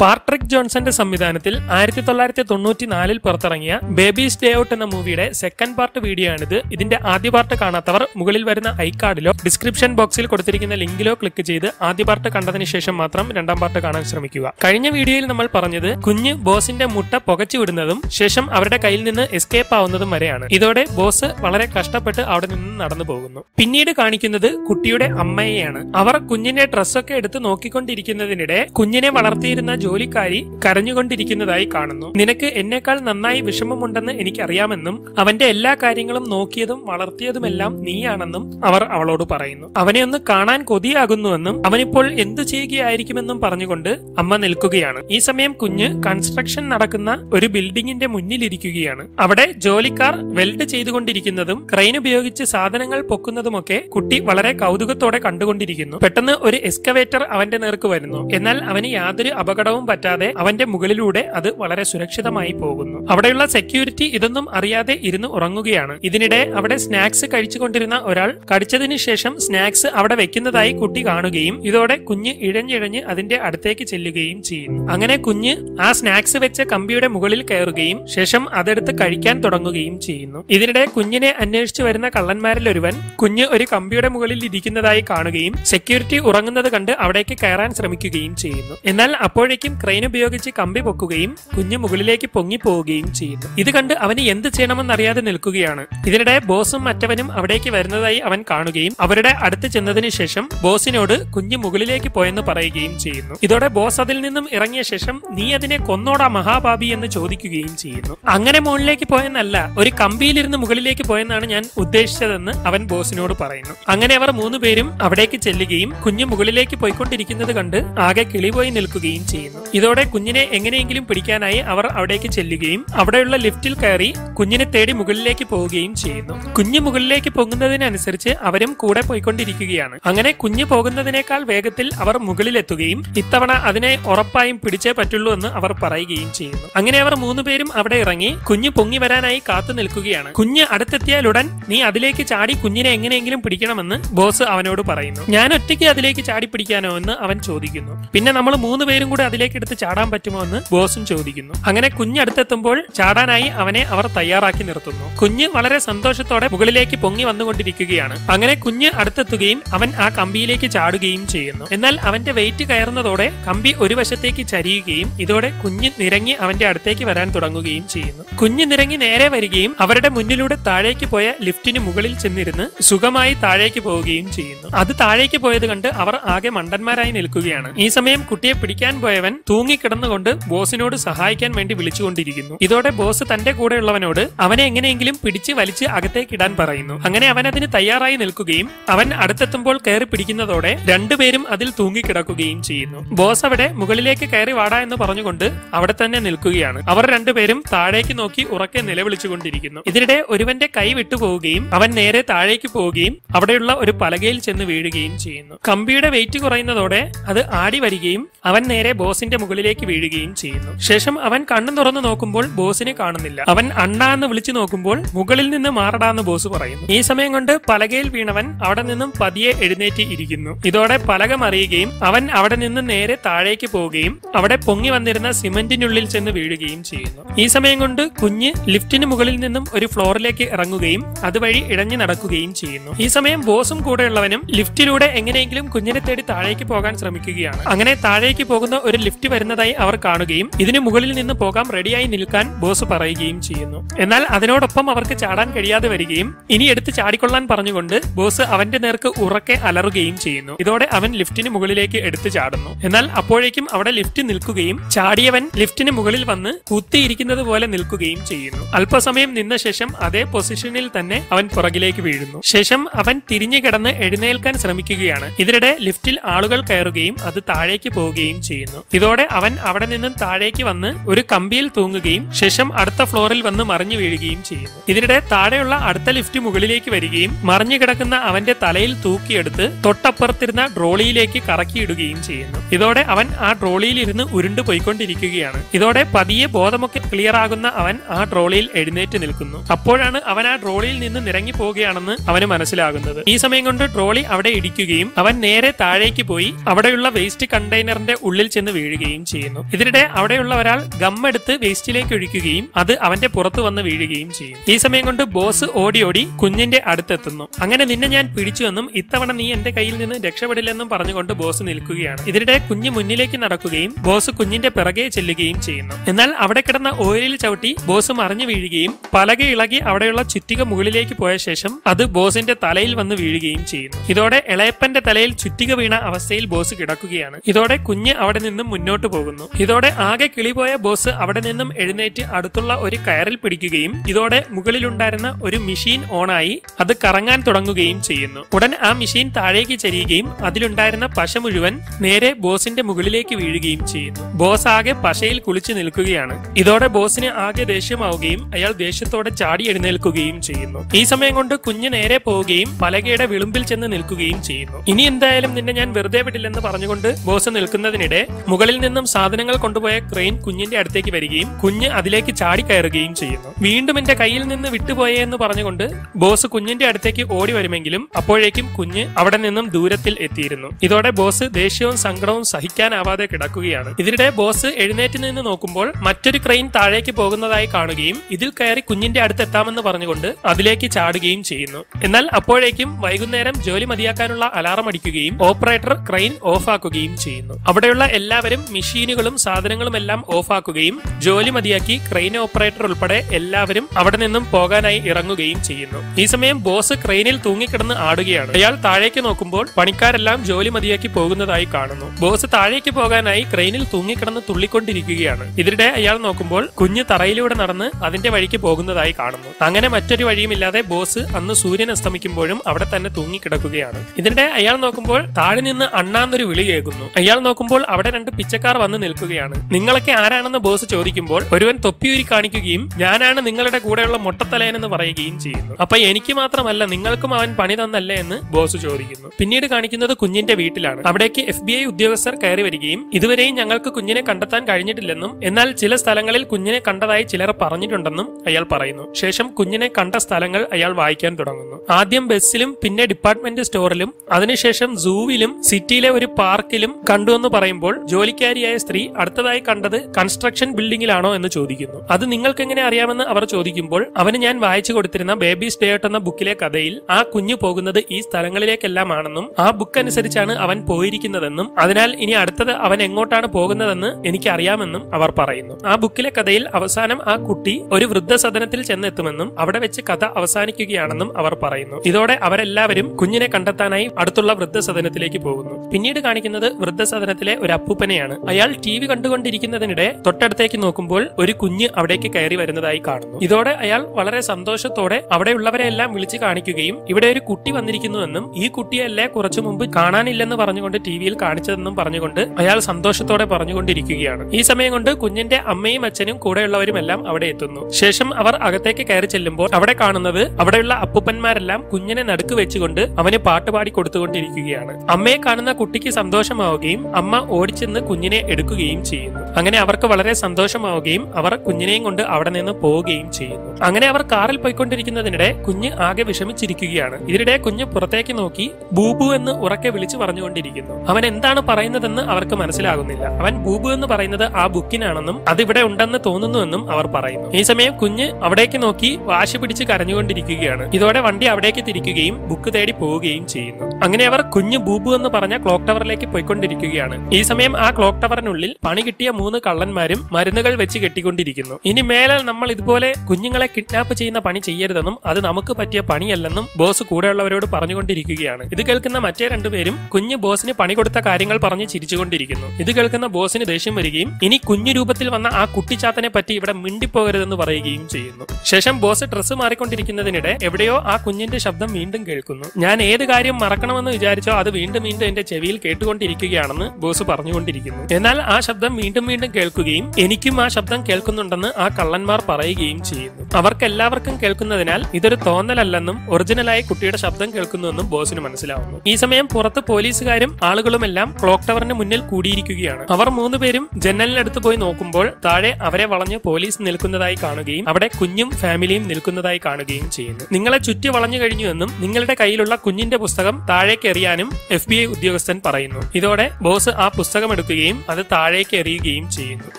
പാർട്രിക് ജോൺസന്റെ സംവിധാനത്തിൽ ആയിരത്തി തൊള്ളായിരത്തി തൊണ്ണൂറ്റി നാലിൽ പുറത്തിറങ്ങിയ ബേബീസ് ഡേ ഔട്ട് എന്ന മൂവിയുടെ സെക്കൻഡ് പാർട്ട് വീഡിയോ ആണിത്. ഇതിന്റെ ആദ്യ പാർട്ട് കാണാത്തവർ മുകളിൽ വരുന്ന ഐ കാർഡിലോ ഡിസ്ക്രിപ്ഷൻ ബോക്സിൽ കൊടുത്തിരിക്കുന്ന ലിങ്കിലോ ക്ലിക്ക് ചെയ്ത് ആദ്യ പാർട്ട് കണ്ടതിന് ശേഷം മാത്രം രണ്ടാം പാർട്ട് കാണാൻ ശ്രമിക്കുക. കഴിഞ്ഞ വീഡിയോയിൽ നമ്മൾ പറഞ്ഞത് കുഞ്ഞ് ബോസിന്റെ മുട്ട പുകച്ചു വിടുന്നതും ശേഷം അവരുടെ കയ്യിൽ നിന്ന് എസ്കേപ്പ് ആവുന്നതും വരെയാണ്. ഇതോടെ ബോസ് വളരെ കഷ്ടപ്പെട്ട് അവിടെ നിന്ന് നടന്നു പോകുന്നു. പിന്നീട് കാണിക്കുന്നത് കുട്ടിയുടെ അമ്മയെയാണ്. അവർ കുഞ്ഞിന്റെ ഡ്രസ്സൊക്കെ എടുത്ത് നോക്കിക്കൊണ്ടിരിക്കുന്നതിനിടെ കുഞ്ഞിനെ വളർത്തിയിരുന്ന ജോലിക്കാരി കരഞ്ഞുകൊണ്ടിരിക്കുന്നതായി കാണുന്നു. നിനക്ക് എന്നേക്കാൾ നന്നായി വിഷമമുണ്ടെന്ന് എനിക്കറിയാമെന്നും അവന്റെ എല്ലാ കാര്യങ്ങളും നോക്കിയതും വളർത്തിയതുമെല്ലാം നീയാണെന്നും അവർ അവളോട് പറയുന്നു. അവനെ ഒന്ന് കാണാൻ കൊതിയാകുന്നുവെന്നും അവനിപ്പോൾ എന്തു ചെയ്യുകയായിരിക്കുമെന്നും പറഞ്ഞുകൊണ്ട് അമ്മ നിൽക്കുകയാണ്. ഈ സമയം കുഞ്ഞ് കൺസ്ട്രക്ഷൻ നടക്കുന്ന ഒരു ബിൽഡിംഗിന്റെ മുന്നിലിരിക്കുകയാണ്. അവിടെ ജോലിക്കാർ വെൽഡ് ചെയ്തുകൊണ്ടിരിക്കുന്നതും ക്രെയിൻ ഉപയോഗിച്ച് സാധനങ്ങൾ പൊക്കുന്നതുമൊക്കെ കുട്ടി വളരെ കൗതുകത്തോടെ കണ്ടുകൊണ്ടിരിക്കുന്നു. പെട്ടെന്ന് ഒരു എക്സ്കവേറ്റർ അവന്റെ നേർക്ക് വരുന്നു. എന്നാൽ അവന് യാതൊരു അപകടവും പറ്റാതെ അവന്റെ മുകളിലൂടെ അത് വളരെ സുരക്ഷിതമായി പോകുന്നു. അവിടെയുള്ള സെക്യൂരിറ്റി ഇതൊന്നും അറിയാതെ ഇരുന്ന് ഉറങ്ങുകയാണ്. ഇതിനിടെ അവിടെ സ്നാക്സ് കഴിച്ചുകൊണ്ടിരുന്ന ഒരാൾ കടിച്ചതിന് ശേഷം സ്നാക്സ് അവിടെ വെക്കുന്നതായി കുട്ടി കാണുകയും ഇതോടെ കുഞ്ഞ് ഇഴഞ്ഞിഴഞ്ഞ് അതിന്റെ അടുത്തേക്ക് ചെല്ലുകയും ചെയ്യുന്നു. അങ്ങനെ കുഞ്ഞ് ആ സ്നാക്സ് വെച്ച കമ്പിയുടെ മുകളിൽ കയറുകയും ശേഷം അതെടുത്ത് കഴിക്കാൻ തുടങ്ങുകയും ചെയ്യുന്നു. ഇതിനിടെ കുഞ്ഞിനെ അന്വേഷിച്ചു വരുന്ന കള്ളന്മാരിൽ ഒരുവൻ കുഞ്ഞ് ഒരു കമ്പിയുടെ മുകളിൽ ഇരിക്കുന്നതായി കാണുകയും സെക്യൂരിറ്റി ഉറങ്ങുന്നത് കണ്ട് അവിടേക്ക് കയറാൻ ശ്രമിക്കുകയും ചെയ്യുന്നു. എന്നാൽ അപ്പോഴേക്കും ക്രെയിൻ ഉപയോഗിച്ച് കമ്പി പൊക്കുകയും കുഞ്ഞ് മുകളിലേക്ക് പൊങ്ങി പോവുകയും ചെയ്യുന്നു. ഇത് കണ്ട് അവന് എന്ത് ചെയ്യണമെന്നറിയാതെ നിൽക്കുകയാണ്. ഇതിനിടെ ബോസും മറ്റവനും അവിടേക്ക് വരുന്നതായി അവൻ കാണുകയും അവരുടെ അടുത്ത് ചെന്നതിന് ശേഷം ബോസിനോട് കുഞ്ഞ് മുകളിലേക്ക് പോയെന്ന് പറയുകയും ചെയ്യുന്നു. ഇതോടെ ബോസ് അതിൽ നിന്നും ഇറങ്ങിയ ശേഷം നീ അതിനെ കൊന്നോടാ മഹാഭാബി എന്ന് ചോദിക്കുകയും ചെയ്യുന്നു. അങ്ങനെ മുകളിലേക്ക് പോയെന്നല്ല ഒരു കമ്പിയിലിരുന്ന് മുകളിലേക്ക് പോയെന്നാണ് ഞാൻ ഉദ്ദേശിച്ചതെന്ന് അവൻ ബോസിനോട് പറയുന്നു. അങ്ങനെ അവർ മൂന്നുപേരും അവിടേക്ക് ചെല്ലുകയും കുഞ്ഞ് മുകളിലേക്ക് പോയിക്കൊണ്ടിരിക്കുന്നത് കണ്ട് ആകെ കിളിപോയി നിൽക്കുകയും ചെയ്യുന്നു. ഇതോടെ കുഞ്ഞിനെ എങ്ങനെയെങ്കിലും പിടിക്കാനായി അവർ അവിടേക്ക് ചെല്ലുകയും അവിടെയുള്ള ലിഫ്റ്റിൽ കയറി കുഞ്ഞിനെ തേടി മുകളിലേക്ക് പോവുകയും ചെയ്യുന്നു. കുഞ്ഞ് മുകളിലേക്ക് പോകുന്നതിനനുസരിച്ച് അവരും കൂടെ പോയിക്കൊണ്ടിരിക്കുകയാണ്. അങ്ങനെ കുഞ്ഞ് പോകുന്നതിനേക്കാൾ വേഗത്തിൽ അവർ മുകളിലെത്തുകയും ഇത്തവണ അതിനെ ഉറപ്പായും പിടിച്ചേ പറ്റുള്ളൂ എന്ന് അവർ പറയുകയും ചെയ്യുന്നു. അങ്ങനെ അവർ മൂന്നുപേരും അവിടെ ഇറങ്ങി കുഞ്ഞ് പൊങ്ങി വരാനായി കാത്തു നിൽക്കുകയാണ്. കുഞ്ഞ് അടുത്തെത്തിയാലുടൻ നീ അതിലേക്ക് ചാടി കുഞ്ഞിനെ എങ്ങനെയെങ്കിലും പിടിക്കണമെന്ന് ബോസ് അവനോട് പറയുന്നു. ഞാൻ ഒറ്റയ്ക്ക് അതിലേക്ക് ചാടി പിടിക്കാനോ എന്ന് അവൻ ചോദിക്കുന്നു. പിന്നെ നമ്മൾ മൂന്ന് പേരും കൂടെ അതിലേക്ക് എടുത്ത് ചാടാൻ പറ്റുമോ എന്ന് ബോസും ചോദിക്കുന്നു. അങ്ങനെ കുഞ്ഞടുത്തെത്തുമ്പോൾ ചാടാനായി അവനെ അവർ തയ്യാറാക്കി നിർത്തുന്നു. കുഞ്ഞ് വളരെ സന്തോഷത്തോടെ മുകളിലേക്ക് പൊങ്ങി വന്നുകൊണ്ടിരിക്കുകയാണ്. അങ്ങനെ കുഞ്ഞ് അടുത്തെത്തുകയും അവൻ ആ കമ്പിയിലേക്ക് ചാടുകയും ചെയ്യുന്നു. എന്നാൽ അവന്റെ വെയിറ്റ് കയറുന്നതോടെ കമ്പി ഒരു വശത്തേക്ക് ചരിയുകയും ഇതോടെ കുഞ്ഞ് നിരങ്ങി അവന്റെ അടുത്തേക്ക് വരാൻ തുടങ്ങുകയും ചെയ്യുന്നു. കുഞ്ഞ് നിരങ്ങി നേരെ വരികയും അവരുടെ മുന്നിലൂടെ താഴേക്ക് പോയ ലിഫ്റ്റിന് മുകളിൽ ചെന്നിരുന്ന് സുഖമായി താഴേക്ക് പോവുകയും ചെയ്യുന്നു. അത് താഴേക്ക് പോയത് കണ്ട് അവർ ആകെ മണ്ടന്മാരായി നിൽക്കുകയാണ്. ഈ സമയം കുട്ടിയെ പിടിക്കാൻ പോയവൻ തൂങ്ങിക്കിടന്നുകൊണ്ട് ബോസിനോട് സഹായിക്കാൻ വേണ്ടി വിളിച്ചുകൊണ്ടിരിക്കുന്നു. ഇതോടെ ബോസ് തന്റെ കൂടെയുള്ളവനോട് അവനെ എങ്ങനെയെങ്കിലും പിടിച്ച് വലിച്ച് അകത്തേക്ക് ഇടാൻ പറയുന്നു. അങ്ങനെ അവൻ അതിന് തയ്യാറായി നിൽക്കുകയും അവൻ അടുത്തെത്തുമ്പോൾ കയറി പിടിക്കുന്നതോടെ രണ്ടുപേരും അതിൽ തൂങ്ങിക്കിടക്കുകയും ചെയ്യുന്നു. ബോസ് അവിടെ മുകളിലേക്ക് കയറി വാടാ എന്ന് പറഞ്ഞുകൊണ്ട് അവിടെ തന്നെ നിൽക്കുകയാണ്. അവർ രണ്ടുപേരും താഴേക്ക് നോക്കി ഉറക്കെ നിലവിളിച്ചുകൊണ്ടിരിക്കുന്നു. ഇതിനിടെ ഒരുവന്റെ കൈ വിട്ടുപോവുകയും അവൻ നേരെ താഴേക്ക് പോവുകയും അവിടെയുള്ള ഒരു പലകയിൽ ചെന്ന് വീഴുകയും ചെയ്യുന്നു. കമ്പിയുടെ വെയിറ്റ് കുറയുന്നതോടെ അത് ആടി വരികയും അവൻ നേരെ ബോസിന്റെ മുകളിലേക്ക് വീഴുകയും ചെയ്യുന്നു. ശേഷം അവൻ കണ്ണു തുറന്നു നോക്കുമ്പോൾ ബോസിനെ കാണുന്നില്ല. അവൻ അണ്ണാ എന്ന് വിളിച്ചു നോക്കുമ്പോൾ മുകളിൽ നിന്ന് മാറടാന്ന് ബോസ് പറയുന്നു. ഈ സമയം കൊണ്ട് പലകയിൽ വീണവൻ അവിടെ നിന്നും പതിയെ എഴുന്നേറ്റി ഇരിക്കുന്നു. ഇതോടെ പലക മറിയുകയും അവൻ അവിടെ നിന്ന് നേരെ താഴേക്ക് പോവുകയും അവിടെ പൊങ്ങി വന്നിരുന്ന സിമന്റിനുള്ളിൽ ചെന്ന് വീഴുകയും ചെയ്യുന്നു. ഈ സമയം കൊണ്ട് കുഞ്ഞ് ലിഫ്റ്റിന് മുകളിൽ നിന്നും ഒരു ഫ്ലോറിലേക്ക് ഇറങ്ങുകയും അതുവഴി ഇഴഞ്ഞു നടക്കുകയും ചെയ്യുന്നു. ഈ സമയം ബോസും കൂടെയുള്ളവനും ലിഫ്റ്റിലൂടെ എങ്ങനെയെങ്കിലും കുഞ്ഞിനെ തേടി താഴേക്ക് പോകാൻ ശ്രമിക്കുകയാണ്. അങ്ങനെ താഴേക്ക് പോകുന്ന ഒരു ലിഫ്റ്റ് വരുന്നതായി അവർ കാണുകയും ഇതിനു മുകളിൽ നിന്ന് പോകാം റെഡിയായി നിൽക്കാൻ ബോസ് പറയുകയും ചെയ്യുന്നു. എന്നാൽ അതിനോടൊപ്പം അവർക്ക് ചാടാൻ കഴിയാതെ വരികയും ഇനി എടുത്ത് ചാടിക്കൊള്ളാൻ പറഞ്ഞുകൊണ്ട് ബോസ് അവന്റെ നേർക്ക് ഉറക്കെ അലറുകയും ചെയ്യുന്നു. ഇതോടെ അവൻ ലിഫ്റ്റിന് മുകളിലേക്ക് എടുത്തു ചാടുന്നു. എന്നാൽ അപ്പോഴേക്കും അവിടെ ലിഫ്റ്റ് നിൽക്കുകയും ചാടിയവൻ ലിഫ്റ്റിന് മുകളിൽ വന്ന് കുത്തിയിരിക്കുന്നത് പോലെ നിൽക്കുകയും ചെയ്യുന്നു. അല്പസമയം നിന്ന ശേഷം അതേ പൊസിഷനിൽ തന്നെ അവൻ പുറകിലേക്ക് വീഴുന്നു. ശേഷം അവൻ തിരിഞ്ഞു കിടന്ന് എഴുന്നേൽക്കാൻ ശ്രമിക്കുകയാണ്. ഇതിനിടെ ലിഫ്റ്റിൽ ആളുകൾ കയറുകയും അത് താഴേക്ക് പോവുകയും ചെയ്യുന്നു. ഇതോടെ അവൻ അവിടെ നിന്നും താഴേക്ക് വന്ന് ഒരു കമ്പിയിൽ തൂങ്ങുകയും ശേഷം അടുത്ത ഫ്ലോറിൽ വന്ന് മറിഞ്ഞു വീഴുകയും ചെയ്യുന്നു. ഇതിനിടെ താഴെയുള്ള അടുത്ത ലിഫ്റ്റ് മുകളിലേക്ക് വരികയും മറിഞ്ഞു കിടക്കുന്ന അവന്റെ തലയിൽ തൂക്കിയെടുത്ത് തൊട്ടപ്പുറത്തിരുന്ന ഡ്രോളിയിലേക്ക് കറക്കിയിടുകയും ചെയ്യുന്നു. ഇതോടെ അവൻ ആ ട്രോളിയിൽ ഇരുന്ന് ഉരുണ്ടു പോയിക്കൊണ്ടിരിക്കുകയാണ്. ഇതോടെ പതിയെ ബോധമൊക്കെ ക്ലിയർ ആകുന്ന അവൻ ആ ട്രോളിയിൽ എഴുന്നേറ്റ് നിൽക്കുന്നു. അപ്പോഴാണ് അവൻ ആ ട്രോളിയിൽ നിന്ന് നിരങ്ങി പോവുകയാണെന്ന് അവന് മനസ്സിലാകുന്നത്. ഈ സമയം കൊണ്ട് ട്രോളി അവിടെ ഇടിക്കുകയും അവൻ നേരെ താഴേക്ക് പോയി അവിടെയുള്ള വേസ്റ്റ് കണ്ടെയ്നറിന്റെ ഉള്ളിൽ ചെന്ന് വീഴുകയും വീഴുകയും ചെയ്യുന്നു. ഇതിനിടെ അവിടെയുള്ള ഒരാൾ ഗമ്മെടുത്ത് വേസ്റ്റിലേക്ക് ഒഴിക്കുകയും അത് അവന്റെ പുറത്ത് വന്ന് വീഴുകയും ചെയ്യും. ഈ സമയം കൊണ്ട് ബോസ് ഓടി ഓടി കുഞ്ഞിന്റെ അടുത്തെത്തുന്നു. അങ്ങനെ നിന്നെ ഞാൻ പിടിച്ചുവെന്നും ഇത്തവണ നീ എന്റെ കയ്യിൽ നിന്ന് രക്ഷപ്പെടില്ലെന്നും പറഞ്ഞുകൊണ്ട് ബോസ് നിൽക്കുകയാണ്. ഇതിനിടെ കുഞ്ഞ് മുന്നിലേക്ക് നടക്കുകയും ബോസ് കുഞ്ഞിന്റെ പിറകെ ചെല്ലുകയും ചെയ്യുന്നു. എന്നാൽ അവിടെ കിടന്ന ഓയിലിൽ ചവിട്ടി ബോസ് മറിഞ്ഞു വീഴുകയും പലക ഇളകി അവിടെയുള്ള ചുറ്റിക മുകളിലേക്ക് പോയ ശേഷം അത് ബോസിന്റെ തലയിൽ വന്ന് വീഴുകയും ചെയ്യുന്നു. ഇതോടെ ഇളയപ്പന്റെ തലയിൽ ചുറ്റിക വീണ അവസ്ഥയിൽ ബോസ് കിടക്കുകയാണ്. ഇതോടെ കുഞ്ഞ് അവിടെ നിന്നും മുന്നോട്ട് പോകുന്നു. ഇതോടെ ആകെ കിളിപോയ ബോസ് അവിടെ നിന്നും എഴുന്നേറ്റ് അടുത്തുള്ള ഒരു കയറിൽ പിടിക്കുകയും ഇതോടെ മുകളിലുണ്ടായിരുന്ന ഒരു മെഷീൻ ഓണായി അത് കറങ്ങാൻ തുടങ്ങുകയും ചെയ്യുന്നു. ഉടൻ ആ മെഷീൻ താഴേക്ക് ചരിയുകയും അതിലുണ്ടായിരുന്ന പശ മുഴുവൻ നേരെ ബോസിന്റെ മുകളിലേക്ക് വീഴുകയും ചെയ്യുന്നു. ബോസ് ആകെ പശയിൽ കുളിച്ചു നിൽക്കുകയാണ്. ഇതോടെ ബോസിന് ആകെ ദേഷ്യമാവുകയും അയാൾ ദേഷ്യത്തോടെ ചാടി എഴുന്നേൽക്കുകയും ചെയ്യുന്നു. ഈ സമയം കൊണ്ട് കുഞ്ഞ് നേരെ പോവുകയും പലകയുടെ വിളുമ്പിൽ ചെന്ന് നിൽക്കുകയും ചെയ്യുന്നു. ഇനി എന്തായാലും നിന്നെ ഞാൻ വെറുതെ വിടില്ലെന്ന് പറഞ്ഞുകൊണ്ട് ബോസ് നിൽക്കുന്നതിനിടെ മുകളിൽ നിന്നും സാധനങ്ങൾ കൊണ്ടുപോയ ക്രെയിൻ കുഞ്ഞിന്റെ അടുത്തേക്ക് വരികയും കുഞ്ഞ് അതിലേക്ക് ചാടി കയറുകയും ചെയ്യുന്നു. വീണ്ടും എന്റെ കയ്യിൽ നിന്ന് വിട്ടുപോയേ എന്ന് പറഞ്ഞുകൊണ്ട് ബോസ് കുഞ്ഞിന്റെ അടുത്തേക്ക് ഓടി വരുമെങ്കിലും അപ്പോഴേക്കും കുഞ്ഞ് അവിടെ നിന്നും ദൂരത്തിൽ എത്തിയിരുന്നു. ഇതോടെ ബോസ് ദേഷ്യവും സങ്കടവും സഹിക്കാനാവാതെ കിടക്കുകയാണ്. ഇതിനിടെ ബോസ് എഴുന്നേറ്റ് നിന്ന് നോക്കുമ്പോൾ മറ്റൊരു ക്രെയിൻ താഴേക്ക് പോകുന്നതായി കാണുകയും ഇതിൽ കയറി കുഞ്ഞിന്റെ അടുത്ത് എത്താമെന്ന് പറഞ്ഞുകൊണ്ട് അതിലേക്ക് ചാടുകയും ചെയ്യുന്നു. എന്നാൽ അപ്പോഴേക്കും വൈകുന്നേരം ജോലി മതിയാക്കാനുള്ള അലാറം അടിക്കുകയും ഓപ്പറേറ്റർ ക്രെയിൻ ഓഫാക്കുകയും ചെയ്യുന്നു. അവിടെയുള്ള എല്ലാവരും മെഷീനുകളും സാധനങ്ങളും എല്ലാം ഓഫാക്കുകയും ജോലി മതിയാക്കി ക്രെയിൻ ഓപ്പറേറ്റർ ഉൾപ്പെടെ എല്ലാവരും അവിടെ നിന്നും പോകാനായി ഇറങ്ങുകയും ചെയ്യുന്നു. ഈ സമയം ബോസ് ക്രെയിനിൽ തൂങ്ങിക്കിടന്ന് ആടുകയാണ്. അയാൾ താഴേക്ക് നോക്കുമ്പോൾ പണിക്കാരെല്ലാം ജോലി മതിയാക്കി പോകുന്നതായി കാണുന്നു. ബോസ് താഴേക്ക് പോകാനായി ക്രെയിനിൽ തൂങ്ങിക്കിടന്ന് തുള്ളിക്കൊണ്ടിരിക്കുകയാണ്. ഇതിനിടെ അയാൾ നോക്കുമ്പോൾ കുഞ്ഞ് തറയിലൂടെ നടന്ന് അതിന്റെ വഴിക്ക് പോകുന്നതായി കാണുന്നു. അങ്ങനെ മറ്റൊരു വഴിയുമില്ലാതെ ബോസ് അന്ന് സൂര്യൻ അസ്തമിക്കുമ്പോഴും അവിടെ തന്നെ തൂങ്ങിക്കിടക്കുകയാണ്. ഇതിനിടെ അയാൾ നോക്കുമ്പോൾ താഴെ നിന്ന് അണ്ണാന്നൊരു വിളി കേൾക്കുന്നു. അയാൾ നോക്കുമ്പോൾ അവിടെ രണ്ട് പിച്ചക്കാർ വന്ന് നിൽക്കുകയാണ്. നിങ്ങളൊക്കെ ആരാണെന്ന് ബോസ് ചോദിക്കുമ്പോൾ ഒരുവൻ തൊപ്പിയൂരി കാണിക്കുകയും ഞാനാണ് നിങ്ങളുടെ കൂടെയുള്ള മുട്ടത്തലയൻ എന്ന് പറയുകയും ചെയ്യുന്നു. അപ്പൊ എനിക്ക് മാത്രമല്ല നിങ്ങൾക്കും അവൻ പണി തന്നല്ലേ എന്ന് ബോസ് ചോദിക്കുന്നു. പിന്നീട് കാണിക്കുന്നത് കുഞ്ഞിന്റെ വീട്ടിലാണ്. അവിടേക്ക് എഫ് ബി ഐ ഉദ്യോഗസ്ഥർ കയറി വരികയും ഇതുവരെയും ഞങ്ങൾക്ക് കുഞ്ഞിനെ കണ്ടെത്താൻ കഴിഞ്ഞിട്ടില്ലെന്നും എന്നാൽ ചില സ്ഥലങ്ങളിൽ കുഞ്ഞിനെ കണ്ടതായി ചിലർ പറഞ്ഞിട്ടുണ്ടെന്നും അയാൾ പറയുന്നു. ശേഷം കുഞ്ഞിനെ കണ്ട സ്ഥലങ്ങൾ അയാൾ വായിക്കാൻ തുടങ്ങുന്നു. ആദ്യം ബസ്സിലും പിന്നെ ഡിപ്പാർട്ട്മെന്റ് സ്റ്റോറിലും അതിനുശേഷം സൂവിലും സിറ്റിയിലെ ഒരു പാർക്കിലും കണ്ടു എന്ന് പറയുമ്പോൾ ജോലിക്കാരിയായ സ്ത്രീ അടുത്തതായി കണ്ടത് കൺസ്ട്രക്ഷൻ ബിൽഡിംഗിലാണോ എന്ന് ചോദിക്കുന്നു. അത് നിങ്ങൾക്ക് എങ്ങനെ അറിയാമെന്ന് അവർ ചോദിക്കുമ്പോൾ അവന് ഞാൻ വായിച്ചു കൊടുത്തിരുന്ന ബേബി സ്റ്റേ ഔട്ട് എന്ന ബുക്കിലെ കഥയിൽ ആ കുഞ്ഞു പോകുന്നത് ഈ സ്ഥലങ്ങളിലേക്കെല്ലാം ആണെന്നും ആ ബുക്ക് അനുസരിച്ചാണ് അവൻ പോയിരിക്കുന്നതെന്നും അതിനാൽ ഇനി അടുത്തത് അവൻ എങ്ങോട്ടാണ് പോകുന്നതെന്ന് എനിക്ക് അറിയാമെന്നും അവർ പറയുന്നു. ആ ബുക്കിലെ കഥയിൽ അവസാനം ആ കുട്ടി ഒരു വൃദ്ധസദനത്തിൽ ചെന്നെത്തുമെന്നും അവിടെ വെച്ച് കഥ അവസാനിക്കുകയാണെന്നും അവർ പറയുന്നു. ഇതോടെ അവരെല്ലാവരും കുഞ്ഞിനെ കണ്ടെത്താനായി അടുത്തുള്ള വൃദ്ധസദനത്തിലേക്ക് പോകുന്നു. പിന്നീട് കാണിക്കുന്നത് വൃദ്ധസദനത്തിലെ ഒരു അപ്പൂപ്പനെയാണ് അയാൾ ടി വി കണ്ടുകൊണ്ടിരിക്കുന്നതിനിടെ തൊട്ടടുത്തേക്ക് നോക്കുമ്പോൾ ഒരു കുഞ്ഞ് അവിടേക്ക് കയറി വരുന്നതായി കാണുന്നു. ഇതോടെ അയാൾ വളരെ സന്തോഷത്തോടെ അവിടെയുള്ളവരെ എല്ലാം വിളിച്ചു കാണിക്കുകയും ഇവിടെ ഒരു കുട്ടി വന്നിരിക്കുന്നുവെന്നും ഈ കുട്ടിയല്ലേ കുറച്ചു മുമ്പ് കാണാനില്ലെന്ന് പറഞ്ഞുകൊണ്ട് ടി വിയിൽ കാണിച്ചതെന്നും പറഞ്ഞുകൊണ്ട് അയാൾ സന്തോഷത്തോടെ പറഞ്ഞുകൊണ്ടിരിക്കുകയാണ്. ഈ സമയം കൊണ്ട് കുഞ്ഞിന്റെ അമ്മയും അച്ഛനും കൂടെയുള്ളവരും എല്ലാം അവിടെ എത്തുന്നു. ശേഷം അവർ അകത്തേക്ക് കയറി ചെല്ലുമ്പോൾ അവിടെ കാണുന്നത് അവിടെയുള്ള അപ്പൂപ്പന്മാരെല്ലാം കുഞ്ഞിനെ നടുക്ക് വെച്ചുകൊണ്ട് അവന് പാട്ടുപാടി കൊടുത്തുകൊണ്ടിരിക്കുകയാണ്. അമ്മയെ കാണുന്ന കുട്ടിക്ക് സന്തോഷമാവുകയും അമ്മ ഓടിച്ചെന്ന് കുഞ്ഞിനെ എടുക്കുകയും ചെയ്യുന്നു. അങ്ങനെ അവർക്ക് വളരെ സന്തോഷമാവുകയും അവർ കുഞ്ഞിനെയും കൊണ്ട് അവിടെ നിന്ന് പോവുകയും ചെയ്യുന്നു. അങ്ങനെ അവർ കാറിൽ പോയിക്കൊണ്ടിരിക്കുന്നതിനിടെ കുഞ്ഞ് ആകെ വിഷമിച്ചിരിക്കുകയാണ്. ഇതിനിടെ കുഞ്ഞ് പുറത്തേക്ക് നോക്കി ബൂബു എന്ന് ഉറക്കെ വിളിച്ചു പറഞ്ഞുകൊണ്ടിരിക്കുന്നു. അവൻ എന്താണ് പറയുന്നതെന്ന് അവർക്ക് മനസ്സിലാകുന്നില്ല. അവൻ ബൂബു എന്ന് പറയുന്നത് ആ ബുക്കിനാണെന്നും അതിവിടെ ഉണ്ടെന്ന് തോന്നുന്നുവെന്നും അവർ പറയുന്നു. ഈ സമയം കുഞ്ഞ് അവിടേക്ക് നോക്കി വാശി പിടിച്ച് കരഞ്ഞുകൊണ്ടിരിക്കുകയാണ്. ഇതോടെ വണ്ടി അവിടേക്ക് തിരിക്കുകയും ബുക്ക് തേടി പോവുകയും ചെയ്യുന്നു. അങ്ങനെ അവർ കുഞ്ഞ് ബൂബു എന്ന് പറഞ്ഞ ക്ലോക്ക് ടവറിലേക്ക് പോയിക്കൊണ്ടിരിക്കുകയാണ്. ഈ സമയം ആ ക്ലോക്ക് ടവറിനുള്ളിൽ പണി കിട്ടിയ മൂന്ന് കള്ളന്മാരും മരുന്നുകൾ വെച്ച് കെട്ടിക്കൊണ്ടിരിക്കുന്നു. ഇനി മേലെ നമ്മൾ ഇതുപോലെ കുഞ്ഞുങ്ങളെ കിഡ്നാപ്പ് ചെയ്യുന്ന പണി ചെയ്യരുതെന്നും അത് നമുക്ക് പറ്റിയ പണിയല്ലെന്നും ബോസ് കൂടെയുള്ളവരോട് പറഞ്ഞുകൊണ്ടിരിക്കുകയാണ്. ഇത് കേൾക്കുന്ന മറ്റേ രണ്ടുപേരും കുഞ്ഞു ബോസിന് പണി കൊടുത്ത കാര്യങ്ങൾ പറഞ്ഞ് ചിരിച്ചുകൊണ്ടിരിക്കുന്നു. ഇത് കേൾക്കുന്ന ബോസിന് ദേഷ്യം വരികയും ഇനി കുഞ്ഞു രൂപത്തിൽ വന്ന ആ കുട്ടിച്ചാത്തനെ പറ്റി ഇവിടെ മിണ്ടിപ്പോകരുതെന്ന് പറയുകയും ചെയ്യുന്നു. ശേഷം ബോസ് ഡ്രസ്സ് മാറിക്കൊണ്ടിരിക്കുന്നതിനിടെ എവിടെയോ ആ കുഞ്ഞിന്റെ ശബ്ദം വീണ്ടും കേൾക്കുന്നു. ഞാൻ ഏത് കാര്യം മറക്കണമെന്ന് വിചാരിച്ചോ അത് വീണ്ടും വീണ്ടും എന്റെ ചെവിയിൽ കേട്ടുകൊണ്ടിരിക്കുകയാണെന്ന് ബോസ് പറഞ്ഞുകൊണ്ടിരിക്കുന്നു. എന്നാൽ ആ ശബ്ദം വീണ്ടും വീണ്ടും കേൾക്കുകയും എനിക്കും ആ ശബ്ദം കേൾക്കുന്നുണ്ടെന്ന് ആ കള്ളന്മാർ പറയുകയും ചെയ്യുന്നു. അവർക്കെല്ലാവർക്കും കേൾക്കുന്നതിനാൽ ഇതൊരു തോന്നലല്ലെന്നും ഒറിജിനലായി കുട്ടിയുടെ ശബ്ദം കേൾക്കുന്നുവെന്നും ബോസിന് മനസ്സിലാവുന്നു. ഈ സമയം പുറത്ത് പോലീസുകാരും ആളുകളുമെല്ലാം ക്ലോക്ക് ടവറിന് മുന്നിൽ കൂടിയിരിക്കുകയാണ്. അവർ മൂന്നുപേരും ജനലിനടുത്ത് പോയി നോക്കുമ്പോൾ താഴെ അവരെ വളഞ്ഞ് പോലീസ് നിൽക്കുന്നതായി കാണുകയും അവിടെ കുഞ്ഞും ഫാമിലിയും നിൽക്കുന്നതായി കാണുകയും ചെയ്യുന്നു. നിങ്ങളെ ചുറ്റി വളഞ്ഞു കഴിഞ്ഞുവെന്നും നിങ്ങളുടെ കയ്യിലുള്ള കുഞ്ഞിന്റെ പുസ്തകം താഴേക്ക് എറിയാനും എഫ് ഉദ്യോഗസ്ഥൻ പറയുന്നു. ഇതോടെ ബോസ് ആ പുസ്തകം എടുക്കുകയും കൊള്ളുകയും അത് താഴേക്ക് എറിയുകയും ചെയ്യുന്നു.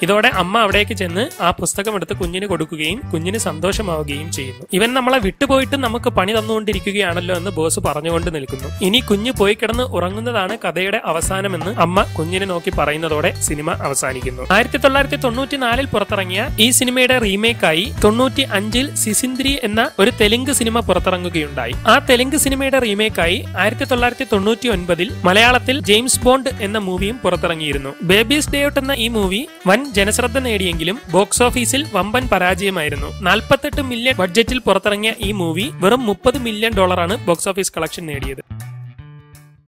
ഇതോടെ അമ്മ അവിടേക്ക് ചെന്ന് ആ പുസ്തകം എടുത്ത് കുഞ്ഞിന് കൊടുക്കുകയും കുഞ്ഞിന് സന്തോഷമാവുകയും ചെയ്യുന്നു. ഇവൻ നമ്മളെ വിട്ടുപോയിട്ട് നമുക്ക് പണി തന്നുകൊണ്ടിരിക്കുകയാണല്ലോ എന്ന് ബോസ് പറഞ്ഞുകൊണ്ട് നിൽക്കുന്നു. ഇനി കുഞ്ഞ് പോയി കിടന്ന് ഉറങ്ങുന്നതാണ് കഥയുടെ അവസാനമെന്ന് അമ്മ കുഞ്ഞിനെ നോക്കി പറയുന്നതോടെ സിനിമ അവസാനിക്കുന്നു. ആയിരത്തി തൊള്ളായിരത്തി തൊണ്ണൂറ്റി നാലിൽ പുറത്തിറങ്ങിയ ഈ സിനിമയുടെ റീമേക്കായി തൊണ്ണൂറ്റി അഞ്ചിൽ സിസിന്ദ്രി എന്ന ഒരു തെലുങ്ക് സിനിമ പുറത്തിറങ്ങുകയുണ്ടായി. ആ തെലുങ്ക് സിനിമയുടെ റീമേക്കായി ആയിരത്തി തൊള്ളായിരത്തി തൊണ്ണൂറ്റി ഒൻപതിൽ മലയാളത്തിൽ ജെയിംസ് ബോണ്ട് എന്ന മൂവിയും പുറത്തിറങ്ങിയിരുന്നു. ബേബീസ് ഡേ ഔട്ട് എന്ന ഈ മൂവി വൻ ജനശ്രദ്ധ നേടിയെങ്കിലും ബോക്സ് ഓഫീസിൽ വമ്പൻ പരാജയമായിരുന്നു. നാൽപ്പത്തെട്ട് മില്യൺ ബഡ്ജറ്റിൽ പുറത്തിറങ്ങിയ ഈ മൂവി വെറും മുപ്പത് മില്യൺ ഡോളറാണ് ബോക്സ് ഓഫീസ് കളക്ഷൻ നേടിയത്.